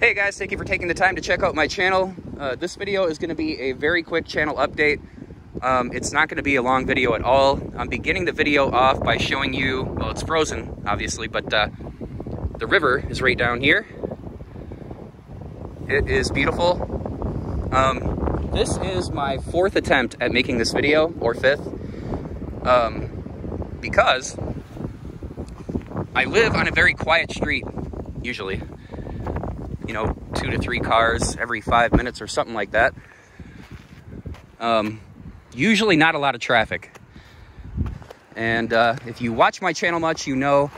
Hey guys, thank you for taking the time to check out my channel. Uh, this video is going to be a very quick channel update. Um, it's not going to be a long video at all. I'm beginning the video off by showing you, well it's frozen obviously, but uh, the river is right down here. It is beautiful. Um, this is my fourth attempt at making this video, or fifth, um, because I live on a very quiet street, usually you know, two to three cars every five minutes or something like that. Um, usually not a lot of traffic. And uh, if you watch my channel much, you know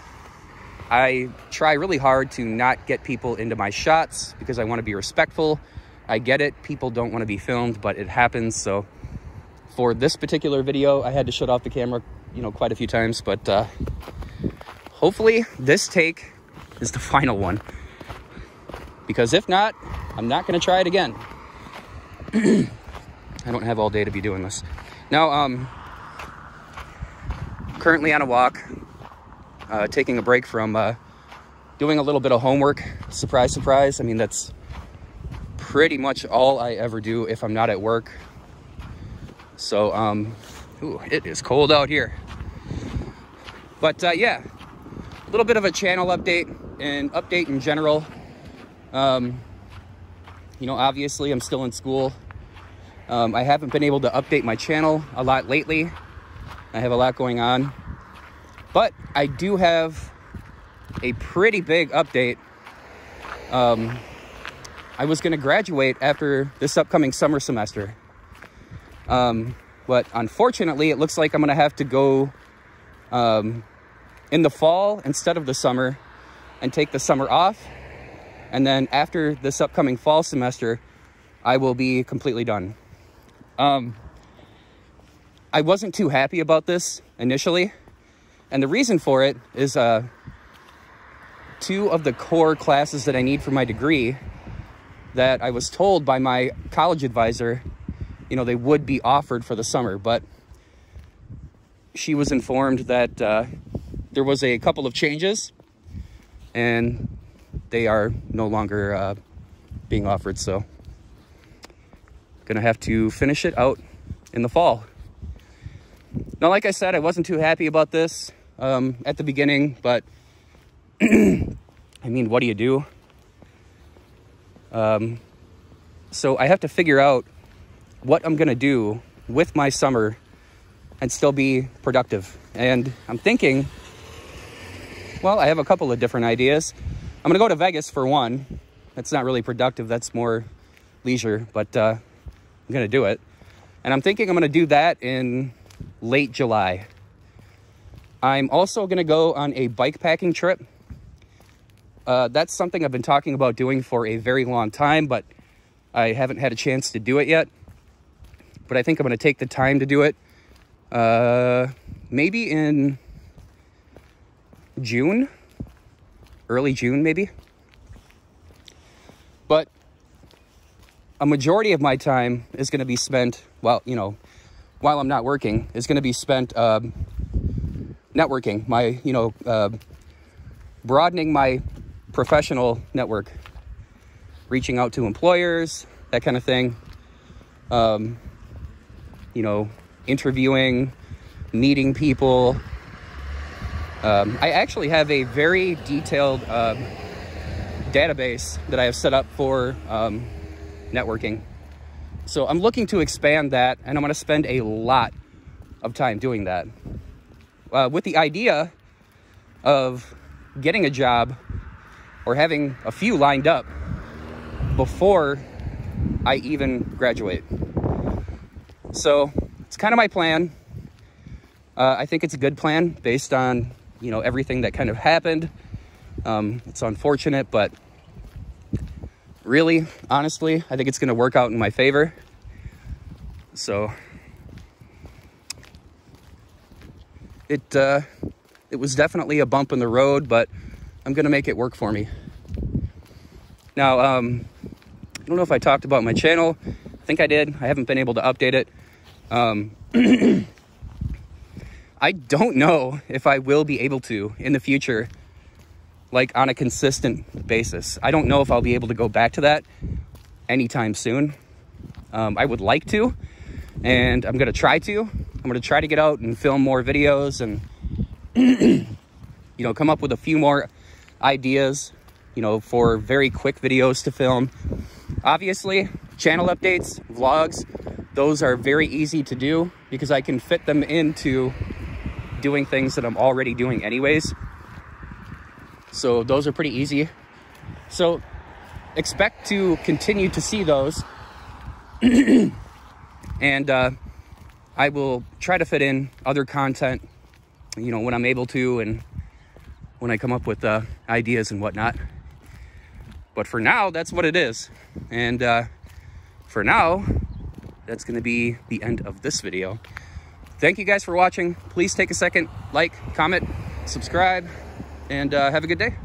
I try really hard to not get people into my shots because I want to be respectful. I get it. People don't want to be filmed, but it happens. So for this particular video, I had to shut off the camera, you know, quite a few times. But uh, hopefully this take is the final one because if not, I'm not going to try it again. I don't have all day to be doing this. Now, um, currently on a walk, uh, taking a break from uh, doing a little bit of homework. Surprise, surprise. I mean, that's pretty much all I ever do if I'm not at work. So, um, ooh, it is cold out here. But uh, yeah, a little bit of a channel update and update in general. Um, you know, obviously I'm still in school. Um, I haven't been able to update my channel a lot lately. I have a lot going on. But I do have a pretty big update. Um, I was going to graduate after this upcoming summer semester. Um, but unfortunately, it looks like I'm going to have to go um, in the fall instead of the summer and take the summer off and then after this upcoming fall semester, I will be completely done. Um, I wasn't too happy about this initially. And the reason for it is uh, two of the core classes that I need for my degree that I was told by my college advisor, you know, they would be offered for the summer, but she was informed that uh, there was a couple of changes and they are no longer uh, being offered. So gonna have to finish it out in the fall. Now, like I said, I wasn't too happy about this um, at the beginning, but I mean, what do you do? Um, so I have to figure out what I'm gonna do with my summer and still be productive. And I'm thinking, well, I have a couple of different ideas. I'm gonna go to Vegas for one. That's not really productive, that's more leisure, but uh, I'm gonna do it. And I'm thinking I'm gonna do that in late July. I'm also gonna go on a bike packing trip. Uh, that's something I've been talking about doing for a very long time, but I haven't had a chance to do it yet. But I think I'm gonna take the time to do it. Uh, maybe in June early June, maybe. But a majority of my time is going to be spent, well, you know, while I'm not working, is going to be spent um, networking, my, you know, uh, broadening my professional network, reaching out to employers, that kind of thing. Um, you know, interviewing, meeting people, um, I actually have a very detailed uh, database that I have set up for um, networking. So I'm looking to expand that and I'm to spend a lot of time doing that. Uh, with the idea of getting a job or having a few lined up before I even graduate. So it's kind of my plan. Uh, I think it's a good plan based on you know, everything that kind of happened. Um, it's unfortunate, but really, honestly, I think it's going to work out in my favor. So it, uh, it was definitely a bump in the road, but I'm going to make it work for me. Now, um, I don't know if I talked about my channel. I think I did. I haven't been able to update it. Um, I don't know if I will be able to in the future like on a consistent basis. I don't know if I'll be able to go back to that anytime soon. Um, I would like to, and I'm gonna try to. I'm gonna try to get out and film more videos and, you know, come up with a few more ideas, you know, for very quick videos to film. Obviously, channel updates, vlogs, those are very easy to do because I can fit them into doing things that I'm already doing anyways. So those are pretty easy. So expect to continue to see those. and uh, I will try to fit in other content, you know, when I'm able to and when I come up with uh, ideas and whatnot. But for now, that's what it is. And uh, for now, that's going to be the end of this video. Thank you guys for watching. Please take a second, like, comment, subscribe, and uh, have a good day.